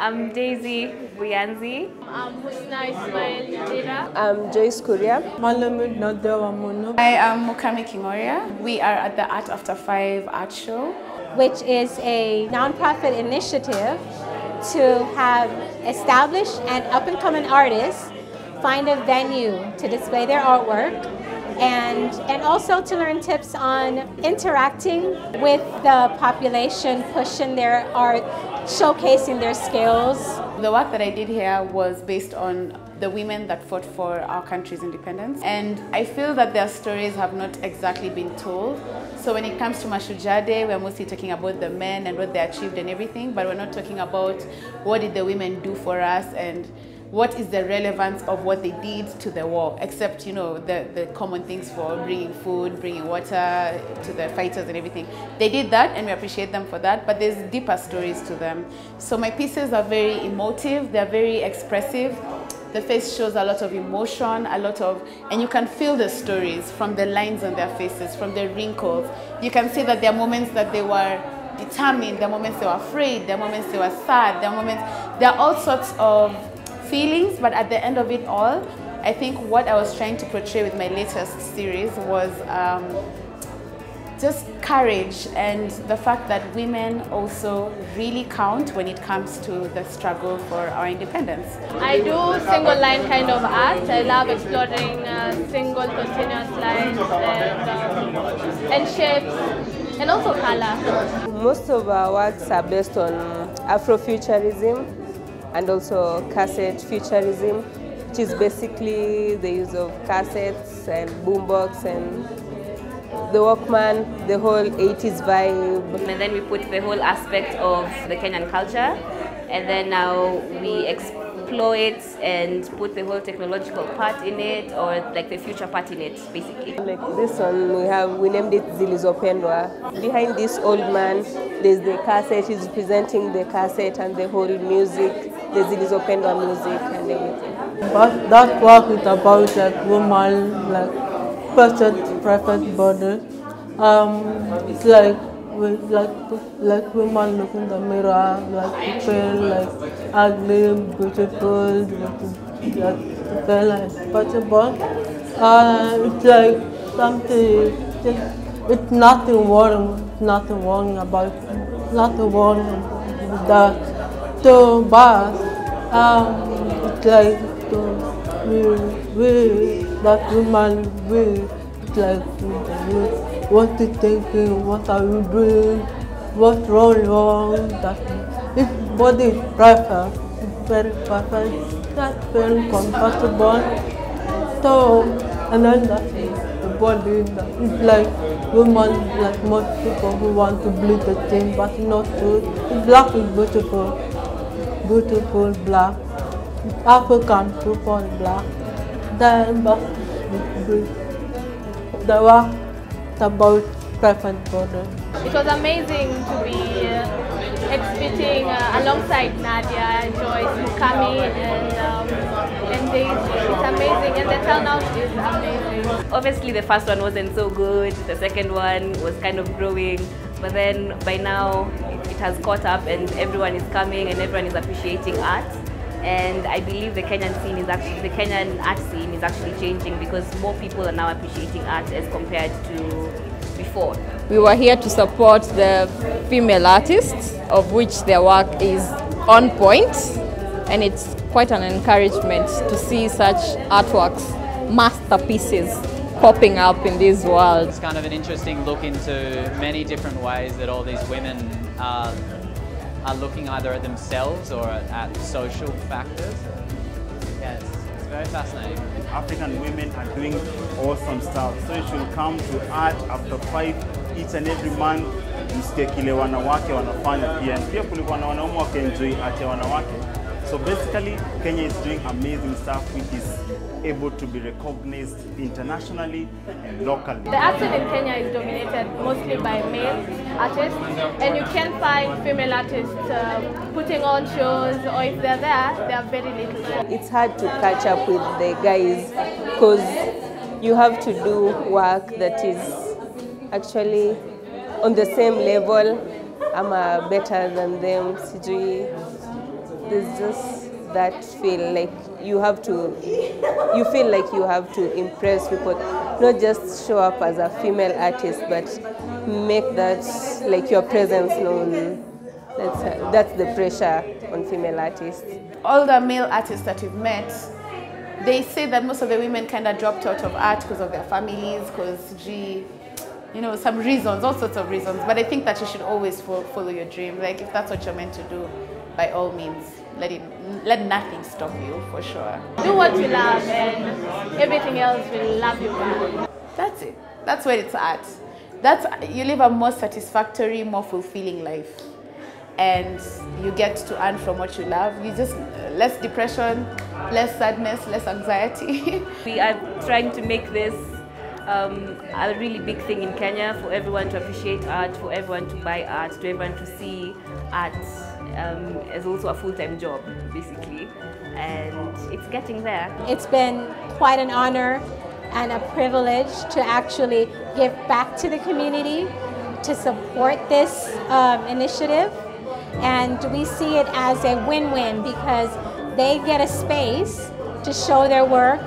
I'm Daisy Buyanzi. I'm Husna Ismail Jira. I'm Joyce Kuria. Malamud Nadewa I am Mukami Kingoriah. We are at the Art After Five art show. Which is a nonprofit initiative to have established and up and coming artists find a venue to display their artwork and, and also to learn tips on interacting with the population, pushing their art, showcasing their skills. The work that I did here was based on the women that fought for our country's independence. And I feel that their stories have not exactly been told. So when it comes to Mashujaa Day, we're mostly talking about the men and what they achieved and everything, but we're not talking about what did the women do for us and what is the relevance of what they did to the war, except, you know, the, the common things for bringing food, bringing water to the fighters and everything. They did that and we appreciate them for that, but there's deeper stories to them. So my pieces are very emotive, they're very expressive. The face shows a lot of emotion, a lot of, and you can feel the stories from the lines on their faces, from the wrinkles. You can see that there are moments that they were determined, there are moments they were afraid, there are moments they were sad, there are moments, there are all sorts of feelings, but at the end of it all, I think what I was trying to portray with my latest series was um, just courage and the fact that women also really count when it comes to the struggle for our independence. I do single line kind of art. I love exploring uh, single continuous lines and, um, and shapes and also color. Most of our works are based on Afrofuturism and also cassette futurism, which is basically the use of cassettes and boombox and the Walkman, the whole 80s vibe. And then we put the whole aspect of the Kenyan culture, and then now we explore it and put the whole technological part in it, or like the future part in it, basically. Like this one, we have we named it Zilizopendwa. Behind this old man, there's the cassette. He's presenting the cassette and the whole music, the Zilizopendwa music and everything. But that work is about like woman, like perfect, perfect body. Um, it's like with like like woman look in the mirror, like feel like ugly, beautiful, like feel like possible. Uh, it's like something. Just, it's nothing wrong. Nothing wrong about. Nothing wrong with that. So, but um, it's like we we that woman we like what what is thinking, what are you doing, what's wrong, wrong, that if body is perfect, it's very perfect, that's very comfortable. So, and then that the body, it's like women, like most people who want to bleed the thing, but not to. Black is beautiful, beautiful black. African people black. Then, but the work about preference border. It was amazing to be uh, exhibiting uh, alongside Nadia, Joyce, Mukami, and, um, and Daisy. It's amazing, and the turnout is amazing. Obviously, the first one wasn't so good. The second one was kind of growing, but then by now it, has caught up, and everyone is coming, and everyone is appreciating art. And I believe the Kenyan scene is actually the Kenyan art scene is actually changing because more people are now appreciating art as compared to before. We were here to support the female artists, of which their work is on point, and it's quite an encouragement to see such artworks, masterpieces popping up in this world. It's kind of an interesting look into many different ways that all these women are are looking either at themselves or at, at social factors. Yeah, it's, it's, very fascinating. African women are doing awesome stuff. So you should come to art after five each and every month, msikie kile wanawake wanafanya pia. And pia kulikuwa na wanaume wakienjoy art ya wanawake. So basically, Kenya is doing amazing stuff which is able to be recognized internationally and locally. The art scene in Kenya is dominated mostly by male artists, and you can find female artists uh, putting on shows, or if they're there, they are very little. It's hard to catch up with the guys because you have to do work that is actually on the same level. I'm better than them, sijui there's just that feel like you have to, you feel like you have to impress people, not just show up as a female artist, but make that like your presence known. That's, that's the pressure on female artists. All the male artists that we've met, they say that most of the women kind of dropped out of art because of their families, because, gee, you know, some reasons, all sorts of reasons. But I think that you should always fo- follow your dream. Like, if that's what you're meant to do, by all means, let it, let nothing stop you, for sure. Do what you love and everything else will love you back. That's it. That's where it's at. That's you live a more satisfactory, more fulfilling life, and you get to earn from what you love. You just less depression, less sadness, less anxiety. We are trying to make this um, a really big thing in Kenya for everyone to appreciate art, for everyone to buy art, to everyone to see art um, also a full-time job, basically. And it's getting there. It's been quite an honor and a privilege to actually give back to the community, to support this um, initiative. And we see it as a win-win because they get a space to show their work.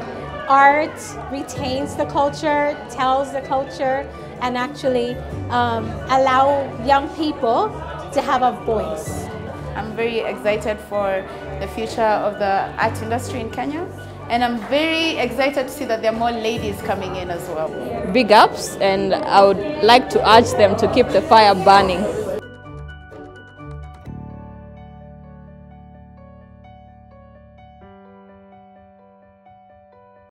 Art retains the culture, tells the culture, and actually um, allow young people to have a voice. I'm very excited for the future of the art industry in Kenya. And I'm very excited to see that there are more ladies coming in as well. Big ups, and I would like to urge them to keep the fire burning.